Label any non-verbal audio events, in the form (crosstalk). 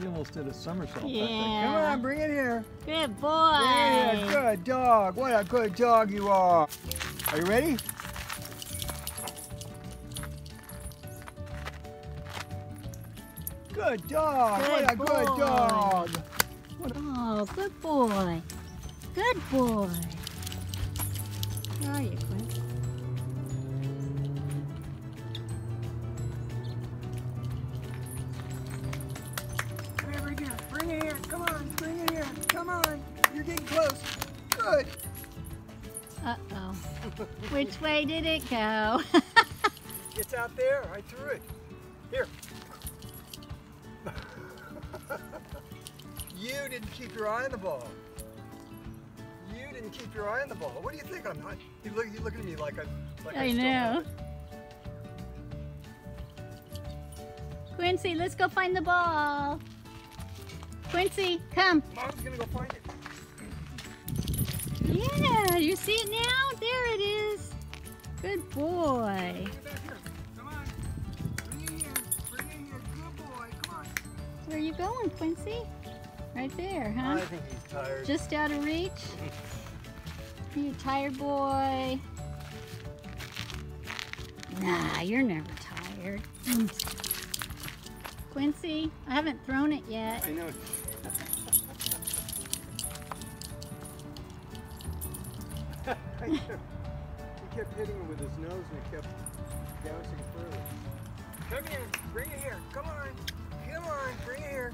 You almost did a somersault Yeah. Come on, bring it here. Good Bring it here. boy. Good dog. What a good dog you are. Are you ready? Good dog. Good what a good boy. dog. Oh, good boy. Good boy. Where are you, Quinn? Good. Uh-oh. Which way did it go? (laughs) It's out there. I threw it. Here. (laughs) you didn't keep your eye on the ball. You didn't keep your eye on the ball. What do you think I'm not? You look. You looking at me like I. Like I, I know. Quincy, let's go find the ball. Quincy, come. Mom's gonna go find it. See it now? There it is. Good boy. Bring it back here. Come on. Bring it here. Bring it here. Good boy. Come on. Where are you going, Quincy? Right there, I huh? think he's tired. Just out of reach? (laughs) You tired boy? Nah, you're never tired. (laughs) Quincy, I haven't thrown it yet. I know. right. He kept hitting him with his nose and it kept gouging further. Come here, bring it here, come on, come on, bring it here.